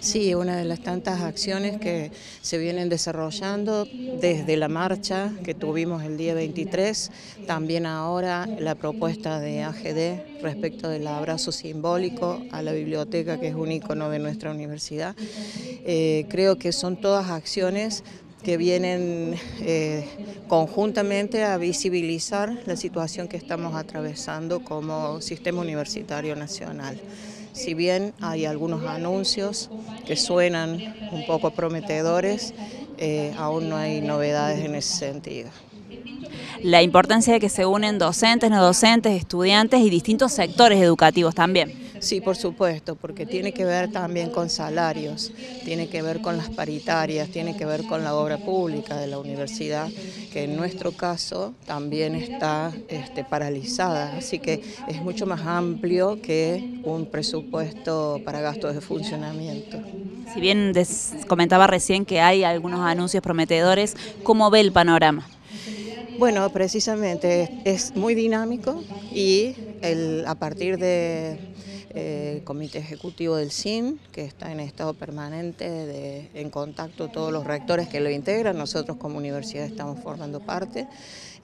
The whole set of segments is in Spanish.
Sí, una de las tantas acciones que se vienen desarrollando desde la marcha que tuvimos el día 23, también ahora la propuesta de AGD respecto del abrazo simbólico a la biblioteca que es un icono de nuestra universidad. Eh, creo que son todas acciones que vienen eh, conjuntamente a visibilizar la situación que estamos atravesando como sistema universitario nacional. Si bien hay algunos anuncios que suenan un poco prometedores, eh, aún no hay novedades en ese sentido. La importancia de que se unen docentes, no docentes, estudiantes y distintos sectores educativos también. Sí, por supuesto, porque tiene que ver también con salarios, tiene que ver con las paritarias, tiene que ver con la obra pública de la universidad, que en nuestro caso también está este, paralizada, así que es mucho más amplio que un presupuesto para gastos de funcionamiento. Si bien comentaba recién que hay algunos anuncios prometedores, ¿cómo ve el panorama? Bueno, precisamente es muy dinámico y a partir de eh, comité ejecutivo del CIN, que está en estado permanente de, en contacto todos los rectores que lo integran, nosotros como universidad estamos formando parte.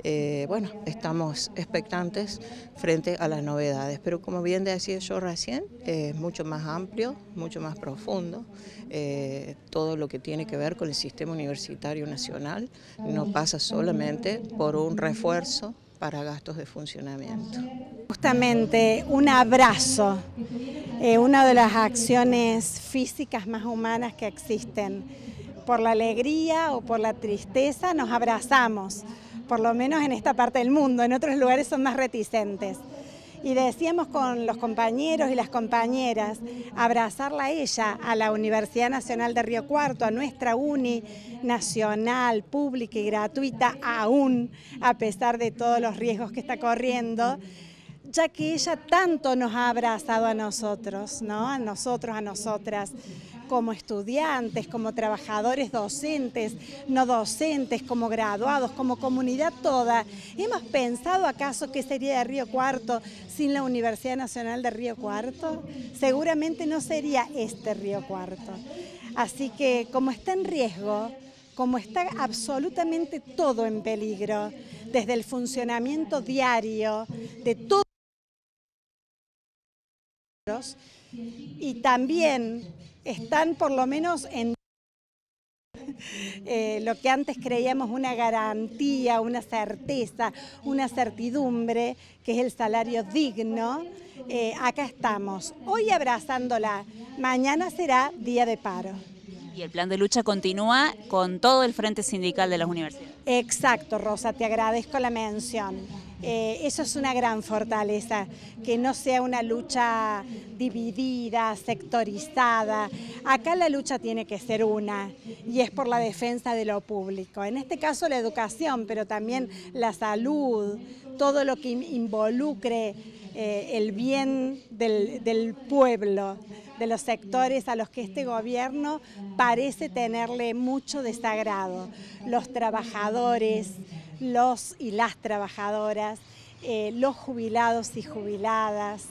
Eh, bueno, estamos expectantes frente a las novedades, pero como bien decía yo recién, es mucho más amplio, mucho más profundo, eh, todo lo que tiene que ver con el sistema universitario nacional. No pasa solamente por un refuerzo para gastos de funcionamiento. Justamente un abrazo, eh, una de las acciones físicas más humanas que existen. Por la alegría o por la tristeza nos abrazamos, por lo menos en esta parte del mundo, en otros lugares son más reticentes y decíamos con los compañeros y las compañeras abrazarla a ella, a la Universidad Nacional de Río Cuarto, a nuestra uni nacional, pública y gratuita aún, a pesar de todos los riesgos que está corriendo ya que ella tanto nos ha abrazado a nosotros, ¿no? a nosotros, a nosotras, como estudiantes, como trabajadores docentes, no docentes, como graduados, como comunidad toda. ¿Hemos pensado acaso qué sería de Río Cuarto sin la Universidad Nacional de Río Cuarto? Seguramente no sería este Río Cuarto. Así que como está en riesgo, como está absolutamente todo en peligro, desde el funcionamiento diario de todos y también están por lo menos en eh, lo que antes creíamos una garantía, una certeza, una certidumbre, que es el salario digno, eh, acá estamos, hoy abrazándola, mañana será día de paro. Y el plan de lucha continúa con todo el frente sindical de las universidades. Exacto, Rosa, te agradezco la mención. Eh, eso es una gran fortaleza, que no sea una lucha dividida, sectorizada. Acá la lucha tiene que ser una y es por la defensa de lo público. En este caso la educación, pero también la salud, todo lo que involucre eh, el bien del, del pueblo de los sectores a los que este gobierno parece tenerle mucho desagrado. Los trabajadores, los y las trabajadoras, eh, los jubilados y jubiladas,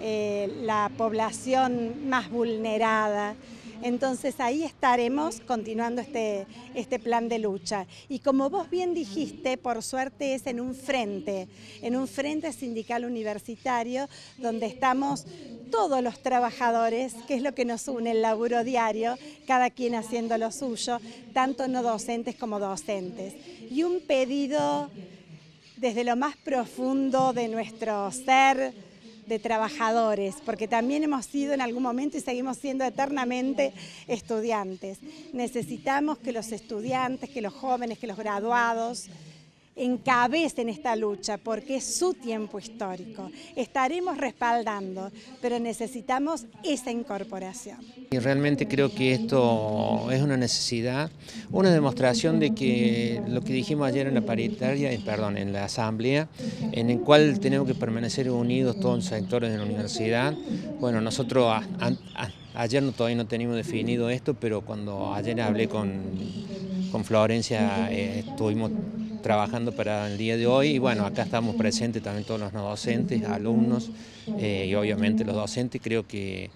eh, la población más vulnerada. Entonces ahí estaremos continuando este, este plan de lucha. Y como vos bien dijiste, por suerte es en un frente, en un frente sindical universitario donde estamos todos los trabajadores, que es lo que nos une el laburo diario, cada quien haciendo lo suyo, tanto no docentes como docentes. Y un pedido desde lo más profundo de nuestro ser, de trabajadores, porque también hemos sido en algún momento y seguimos siendo eternamente estudiantes. Necesitamos que los estudiantes, que los jóvenes, que los graduados encabecen esta lucha porque es su tiempo histórico. Estaremos respaldando, pero necesitamos esa incorporación. Y realmente creo que esto es una necesidad, una demostración de que lo que dijimos ayer en la paritaria, eh, perdón, en la asamblea, en el cual tenemos que permanecer unidos todos los sectores de la universidad. Bueno, nosotros ayer no, todavía no teníamos definido esto, pero cuando ayer hablé con, con Florencia, eh, estuvimos trabajando para el día de hoy y bueno, acá estamos presentes también todos los no docentes, alumnos eh, y obviamente los docentes, creo que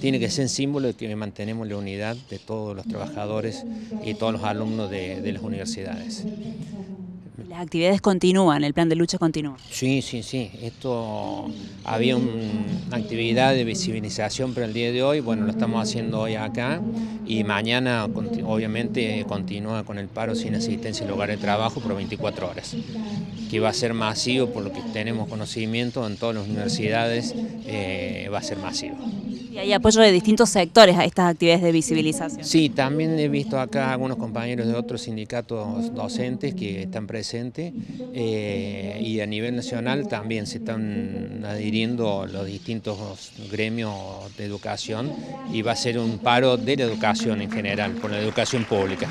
tiene que ser símbolo de que mantenemos la unidad de todos los trabajadores y todos los alumnos de las universidades. Las actividades continúan, el plan de lucha continúa. Sí, sí, sí. Esto había una actividad de visibilización para el día de hoy, bueno, lo estamos haciendo hoy acá y mañana obviamente continúa con el paro sin asistencia en lugar de trabajo por 24 horas, que va a ser masivo por lo que tenemos conocimiento en todas las universidades, eh, va a ser masivo. Y hay apoyo de distintos sectores a estas actividades de visibilización. Sí, también he visto acá algunos compañeros de otros sindicatos docentes que están presentes eh, y a nivel nacional también se están adhiriendo los distintos gremios de educación y va a ser un paro de la educación en general, por la educación pública.